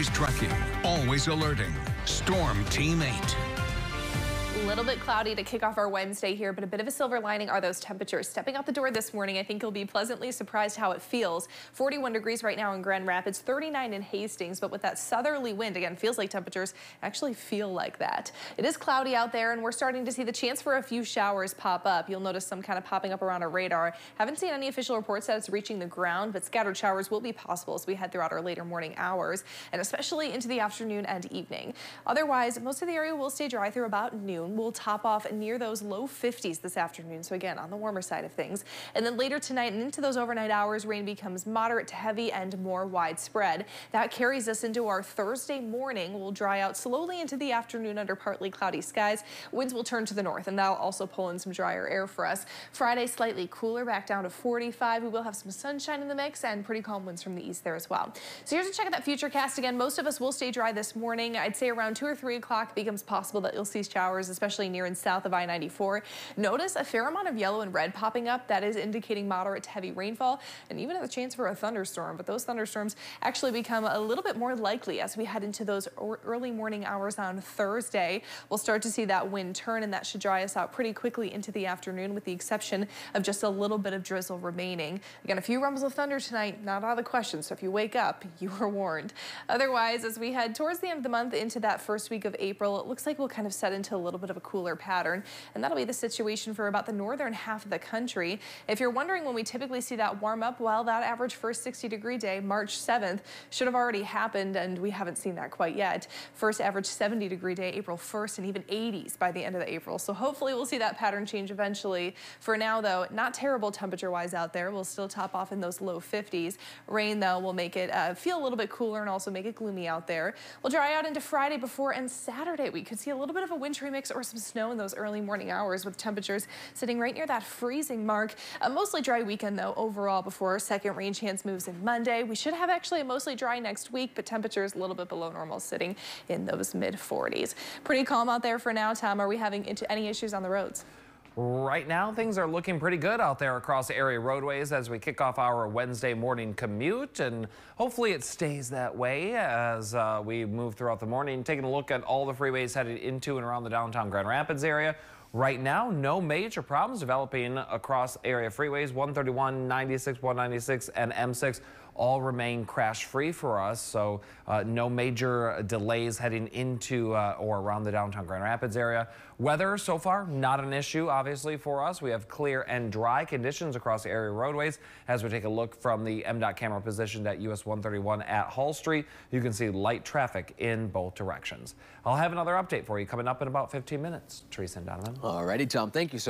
always trucking, always alerting. Storm Team 8. A little bit cloudy to kick off our Wednesday here, but a bit of a silver lining are those temperatures. Stepping out the door this morning, I think you'll be pleasantly surprised how it feels. 41 degrees right now in Grand Rapids, 39 in Hastings, but with that southerly wind, again, feels like temperatures actually feel like that. It is cloudy out there, and we're starting to see the chance for a few showers pop up. You'll notice some kind of popping up around our radar. Haven't seen any official reports that it's reaching the ground, but scattered showers will be possible as we head throughout our later morning hours, and especially into the afternoon and evening. Otherwise, most of the area will stay dry through about noon will top off near those low 50s this afternoon. So again, on the warmer side of things. And then later tonight and into those overnight hours, rain becomes moderate to heavy and more widespread. That carries us into our Thursday morning. We'll dry out slowly into the afternoon under partly cloudy skies. Winds will turn to the north and that'll also pull in some drier air for us. Friday, slightly cooler, back down to 45. We will have some sunshine in the mix and pretty calm winds from the east there as well. So here's a check of that future cast again. Most of us will stay dry this morning. I'd say around 2 or 3 o'clock becomes possible that you'll see showers, especially near and south of I-94. Notice a fair amount of yellow and red popping up. That is indicating moderate to heavy rainfall and even a chance for a thunderstorm. But those thunderstorms actually become a little bit more likely as we head into those early morning hours on Thursday. We'll start to see that wind turn and that should dry us out pretty quickly into the afternoon with the exception of just a little bit of drizzle remaining. Again, a few rumbles of thunder tonight, not out of the question. So if you wake up, you are warned. Otherwise, as we head towards the end of the month into that first week of April, it looks like we'll kind of set into a little bit of a cooler pattern. And that'll be the situation for about the northern half of the country. If you're wondering when we typically see that warm up, well, that average first 60 degree day, March 7th, should have already happened and we haven't seen that quite yet. First average 70 degree day, April 1st and even 80s by the end of the April. So hopefully we'll see that pattern change eventually. For now though, not terrible temperature wise out there. We'll still top off in those low 50s. Rain though will make it uh, feel a little bit cooler and also make it gloomy out there. We'll dry out into Friday before and Saturday. We could see a little bit of a wintry mix or some snow snow in those early morning hours with temperatures sitting right near that freezing mark. A mostly dry weekend though overall before our second rain chance moves in Monday. We should have actually a mostly dry next week, but temperatures a little bit below normal sitting in those mid 40s. Pretty calm out there for now, Tom. Are we having any issues on the roads? Right now, things are looking pretty good out there across area roadways as we kick off our Wednesday morning commute, and hopefully it stays that way as uh, we move throughout the morning. Taking a look at all the freeways headed into and around the downtown Grand Rapids area. Right now, no major problems developing across area freeways. 131, 96, 196, and M6 all remain crash free for us. So uh, no major delays heading into uh, or around the downtown Grand Rapids area. Weather so far, not an issue, obviously, for us. We have clear and dry conditions across the area roadways. As we take a look from the MDOT camera positioned at US 131 at Hall Street, you can see light traffic in both directions. I'll have another update for you coming up in about 15 minutes. Teresa and Donovan. Alrighty, Tom. Thank you, sir.